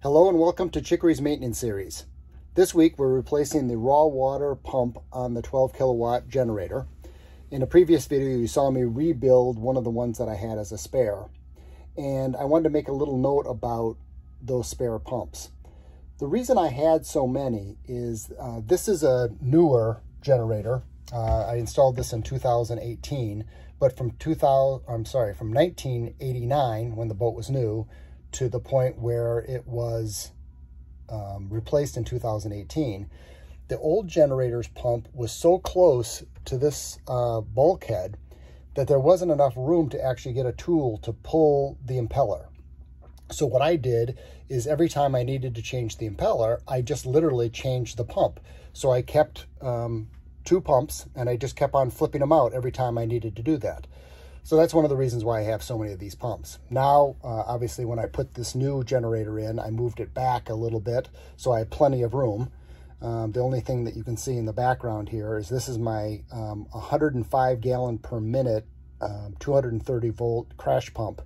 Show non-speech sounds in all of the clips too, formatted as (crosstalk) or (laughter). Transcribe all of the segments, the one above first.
Hello and welcome to Chicory's maintenance series. This week we're replacing the raw water pump on the 12 kilowatt generator. In a previous video you saw me rebuild one of the ones that I had as a spare and I wanted to make a little note about those spare pumps. The reason I had so many is uh, this is a newer generator. Uh, I installed this in 2018 but from 2000, I'm sorry, from 1989 when the boat was new to the point where it was um, replaced in 2018, the old generator's pump was so close to this uh, bulkhead that there wasn't enough room to actually get a tool to pull the impeller. So what I did is every time I needed to change the impeller, I just literally changed the pump. So I kept um, two pumps and I just kept on flipping them out every time I needed to do that. So that's one of the reasons why I have so many of these pumps. Now, uh, obviously, when I put this new generator in, I moved it back a little bit, so I have plenty of room. Um, the only thing that you can see in the background here is this is my um, 105 gallon per minute, um, 230 volt crash pump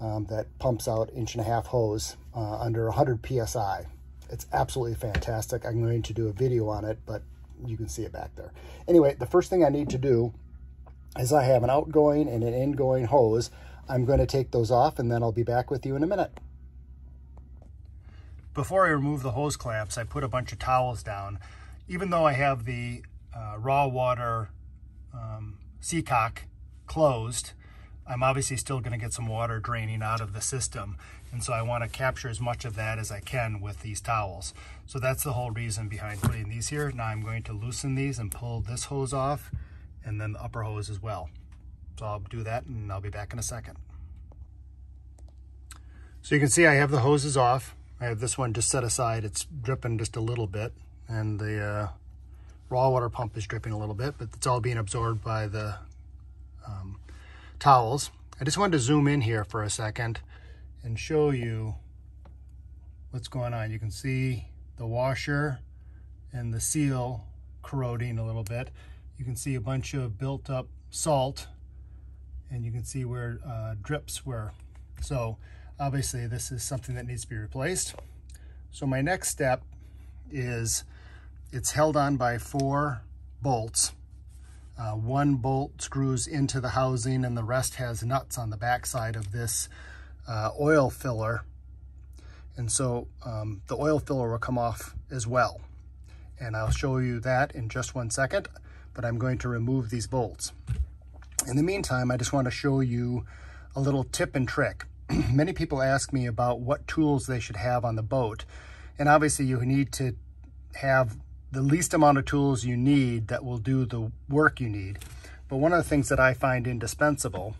um, that pumps out inch and a half hose uh, under 100 PSI. It's absolutely fantastic. I'm going to do a video on it, but you can see it back there. Anyway, the first thing I need to do is I have an outgoing and an ingoing hose. I'm going to take those off and then I'll be back with you in a minute. Before I remove the hose clamps, I put a bunch of towels down. Even though I have the uh, raw water um, seacock closed, I'm obviously still going to get some water draining out of the system. And so I want to capture as much of that as I can with these towels. So that's the whole reason behind putting these here. Now I'm going to loosen these and pull this hose off and then the upper hose as well. So I'll do that and I'll be back in a second. So you can see I have the hoses off. I have this one just set aside. It's dripping just a little bit and the uh, raw water pump is dripping a little bit, but it's all being absorbed by the um, towels. I just wanted to zoom in here for a second and show you what's going on. You can see the washer and the seal corroding a little bit. You can see a bunch of built up salt and you can see where uh, drips were. So obviously this is something that needs to be replaced. So my next step is it's held on by four bolts uh, one bolt screws into the housing and the rest has nuts on the backside of this uh, oil filler. And so um, the oil filler will come off as well. And I'll show you that in just one second, but I'm going to remove these bolts. In the meantime, I just want to show you a little tip and trick. (clears throat) Many people ask me about what tools they should have on the boat. And obviously you need to have the least amount of tools you need that will do the work you need. But one of the things that I find indispensable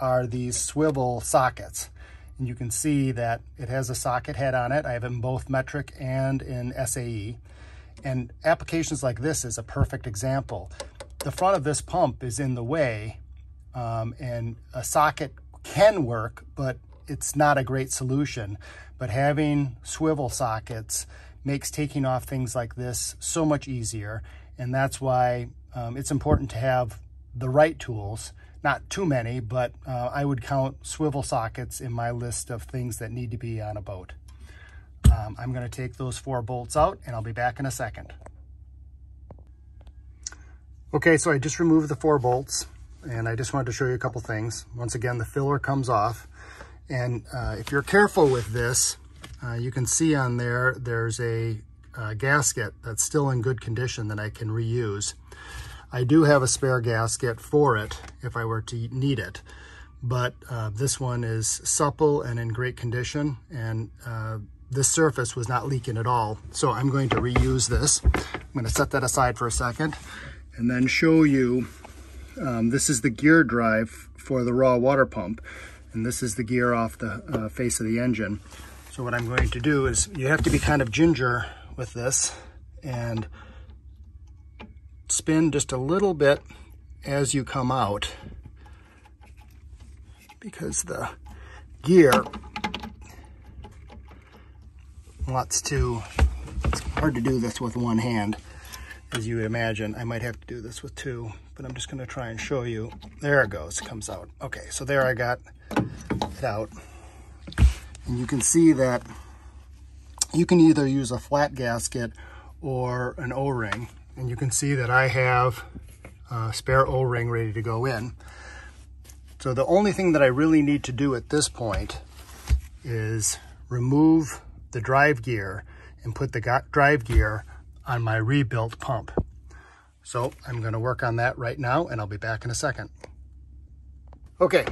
are these swivel sockets. And you can see that it has a socket head on it. I have in both metric and in SAE. And applications like this is a perfect example. The front of this pump is in the way um, and a socket can work, but it's not a great solution. But having swivel sockets makes taking off things like this so much easier. And that's why um, it's important to have the right tools, not too many, but uh, I would count swivel sockets in my list of things that need to be on a boat. Um, I'm gonna take those four bolts out and I'll be back in a second. Okay, so I just removed the four bolts and I just wanted to show you a couple things. Once again, the filler comes off. And uh, if you're careful with this, uh, you can see on there, there's a, a gasket that's still in good condition that I can reuse. I do have a spare gasket for it if I were to need it, but uh, this one is supple and in great condition, and this surface was not leaking at all. So I'm going to reuse this. I'm going to set that aside for a second and then show you, um, this is the gear drive for the raw water pump, and this is the gear off the uh, face of the engine. So what I'm going to do is you have to be kind of ginger with this and spin just a little bit as you come out because the gear wants to, it's hard to do this with one hand as you would imagine. I might have to do this with two, but I'm just gonna try and show you. There it goes, comes out. Okay, so there I got it out. And you can see that you can either use a flat gasket or an O-ring. And you can see that I have a spare O-ring ready to go in. So the only thing that I really need to do at this point is remove the drive gear and put the drive gear on my rebuilt pump. So I'm gonna work on that right now and I'll be back in a second. Okay,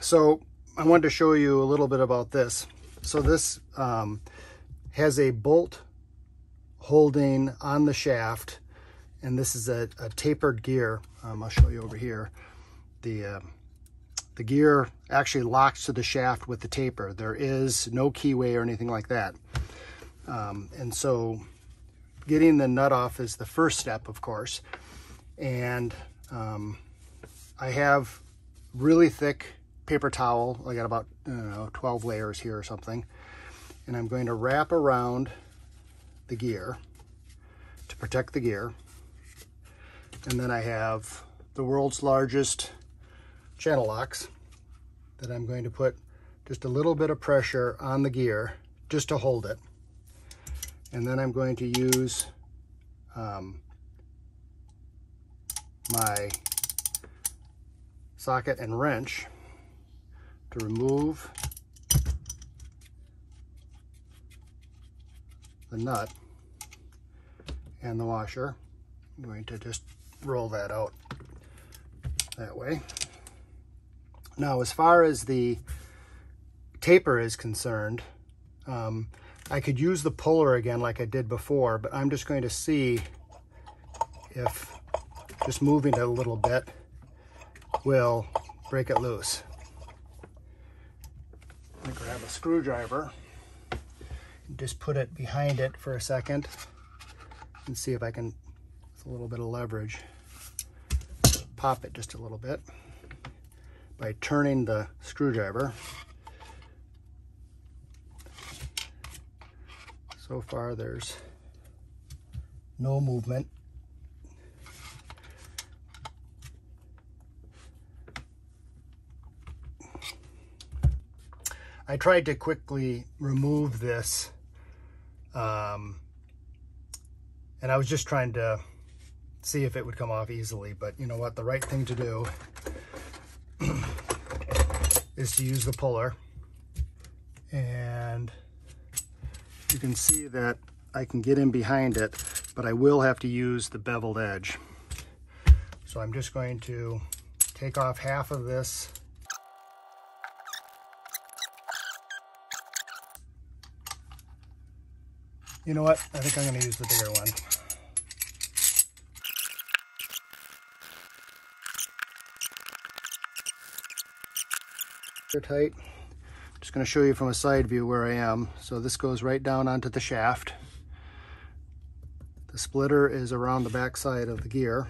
so I wanted to show you a little bit about this. So this um, has a bolt holding on the shaft and this is a, a tapered gear. Um, I'll show you over here. The, uh, the gear actually locks to the shaft with the taper. There is no keyway or anything like that. Um, and so getting the nut off is the first step, of course. And um, I have really thick paper towel. I got about, know, 12 layers here or something. And I'm going to wrap around the gear to protect the gear. And then I have the world's largest channel locks that I'm going to put just a little bit of pressure on the gear just to hold it. And then I'm going to use um, my socket and wrench to remove the nut and the washer. I'm going to just roll that out that way. Now, as far as the taper is concerned, um, I could use the puller again like I did before, but I'm just going to see if just moving it a little bit will break it loose. I'm gonna grab a screwdriver and just put it behind it for a second and see if I can, with a little bit of leverage, pop it just a little bit by turning the screwdriver. So far there's no movement. I tried to quickly remove this um, and I was just trying to see if it would come off easily, but you know what, the right thing to do (clears throat) is to use the puller and you can see that I can get in behind it, but I will have to use the beveled edge. So I'm just going to take off half of this You know what? I think I'm going to use the bigger one. Tight. I'm just going to show you from a side view where I am. So this goes right down onto the shaft. The splitter is around the back side of the gear.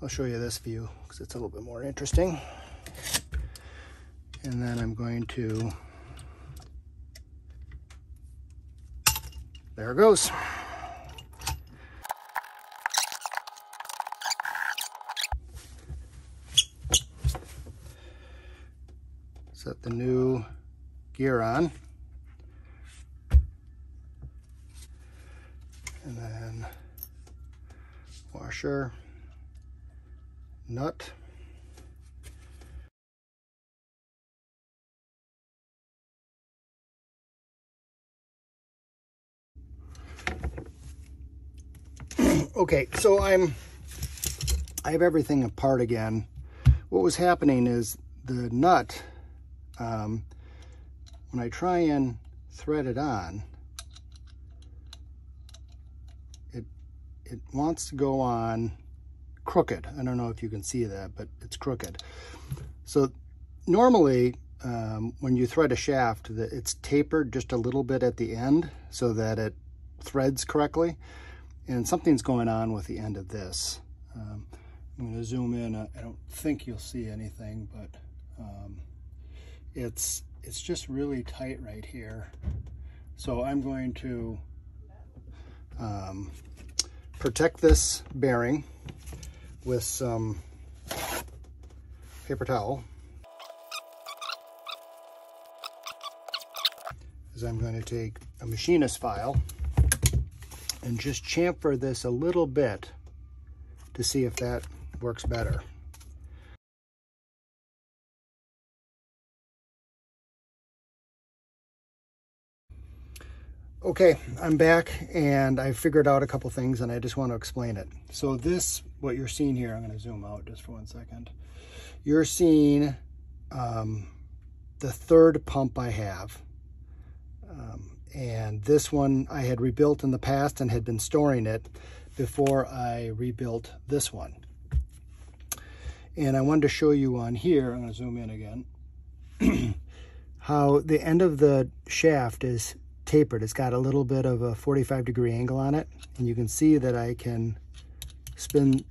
I'll show you this view because it's a little bit more interesting. And then I'm going to there it goes. Set the new gear on. And then washer, nut, (clears throat) okay, so I'm, I have everything apart again. What was happening is the nut, um, when I try and thread it on, it, it wants to go on crooked. I don't know if you can see that, but it's crooked. So normally um, when you thread a shaft, that it's tapered just a little bit at the end so that it threads correctly and something's going on with the end of this. Um, I'm going to zoom in. I don't think you'll see anything, but um, it's it's just really tight right here. So I'm going to um, protect this bearing with some paper towel. is I'm going to take a machinist file and just chamfer this a little bit to see if that works better. Okay, I'm back and I figured out a couple things and I just want to explain it. So this, what you're seeing here, I'm going to zoom out just for one second. You're seeing um, the third pump I have. Um, and this one I had rebuilt in the past and had been storing it before I rebuilt this one. And I wanted to show you on here, I'm going to zoom in again, (clears throat) how the end of the shaft is tapered. It's got a little bit of a 45 degree angle on it. And you can see that I can spin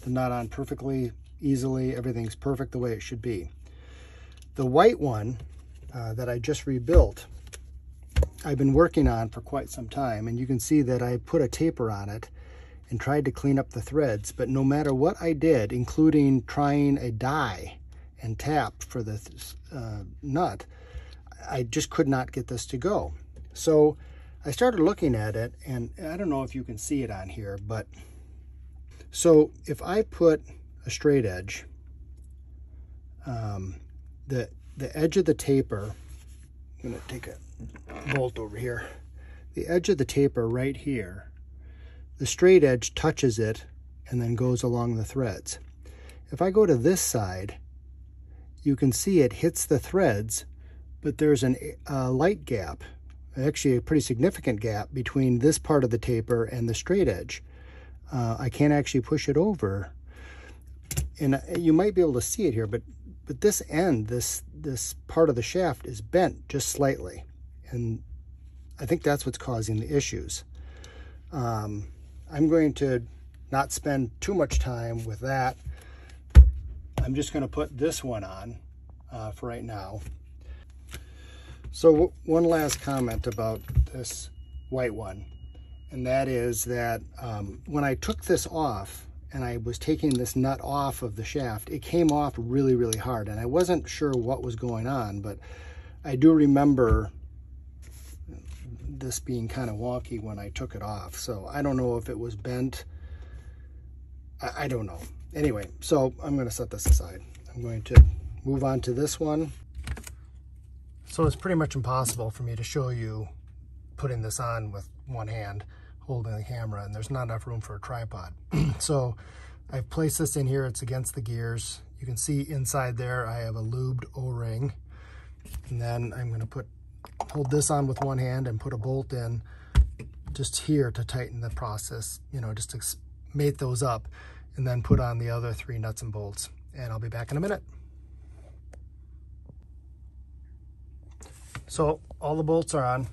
the nut on perfectly easily. Everything's perfect the way it should be. The white one uh, that I just rebuilt, I've been working on for quite some time. And you can see that I put a taper on it and tried to clean up the threads. But no matter what I did, including trying a die and tap for the uh, nut, I just could not get this to go. So I started looking at it and I don't know if you can see it on here, but so if I put a straight edge, um, the, the edge of the taper, I'm gonna take a bolt over here, the edge of the taper right here, the straight edge touches it and then goes along the threads. If I go to this side, you can see it hits the threads, but there's an, a light gap actually a pretty significant gap between this part of the taper and the straight edge. Uh, I can't actually push it over. And you might be able to see it here, but but this end, this this part of the shaft is bent just slightly. And I think that's what's causing the issues. Um, I'm going to not spend too much time with that. I'm just going to put this one on uh, for right now. So one last comment about this white one, and that is that um, when I took this off and I was taking this nut off of the shaft, it came off really, really hard. And I wasn't sure what was going on, but I do remember this being kind of wonky when I took it off. So I don't know if it was bent. I, I don't know. Anyway, so I'm going to set this aside. I'm going to move on to this one. So it's pretty much impossible for me to show you putting this on with one hand holding the camera and there's not enough room for a tripod. (clears throat) so I've placed this in here, it's against the gears. You can see inside there I have a lubed O-ring and then I'm gonna put hold this on with one hand and put a bolt in just here to tighten the process, you know, just to mate those up and then put on the other three nuts and bolts. And I'll be back in a minute. So all the bolts are on.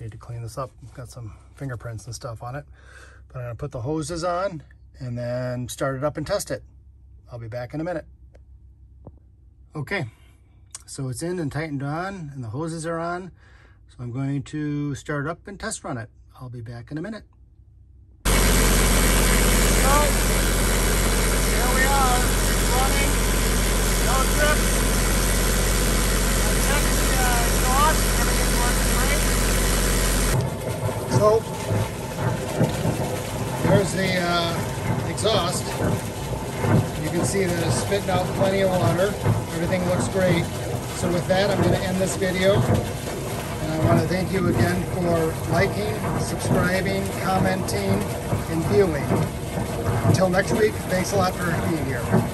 Need to clean this up. Got some fingerprints and stuff on it. But I'm gonna put the hoses on and then start it up and test it. I'll be back in a minute. Okay, so it's in and tightened on and the hoses are on. So I'm going to start up and test run it. I'll be back in a minute. So, here we are, running, no trips. So there's the uh, exhaust. You can see that it's spitting out plenty of water. Everything looks great. So with that, I'm going to end this video. And I want to thank you again for liking, subscribing, commenting, and viewing. Until next week, thanks a lot for being here.